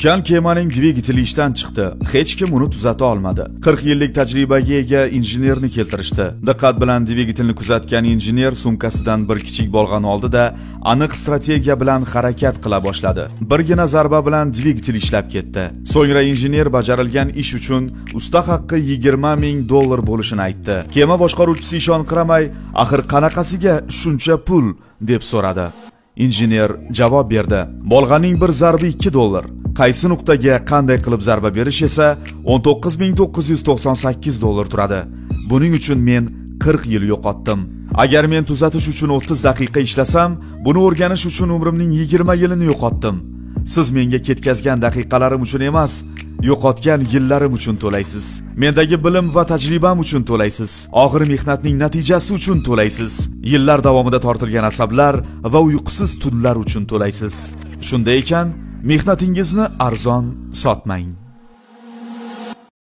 Ulkan kemaning dvigateli ishdan chiqdi. Hech kim uni tuzata olmadi. 40 yillik tajribaga ega injenerni keltirishdi. Diqqat bilan dvigatelni kuzatgan injener sumkasidan bir kichik bolg'ani oldi-da, aniq strategiya bilan harakat qila boshladi. Birgina zarba bilan dvigatel ishlab ketdi. So'ngra injener bajarilgan ish uchun usta haqqi 20 ming dollar bo'lishini aytdi. Kema boshqaruvchisi ishonqiramay, axir qanaqasiga shuncha pul deb so'radi. Injener javob berdi. Bolg'aning bir zarbi 2 dollar. Qaysi nuqtaga qanday qilib zarba berish esa 19998 dollar turadi. Buning uchun men 40 yil yo'qotdim. Agar men tuzatish uchun 30 daqiqa ishlasam, buni o'rganish uchun umrimning 20 yilini yo'qotdim. Siz menga ketkazgan daqiqalarim uchun emas, yo'qotgan yillarim uchun to'laysiz. Mendagi bilim va tajribam uchun to'laysiz. Og'ir mehnatning natijasi uchun to'laysiz. Yillar davomida tortilgan asablar va uyqusiz tunlar uchun to'laysiz. Shunday ekan, mehnatingizni arzon sotmang.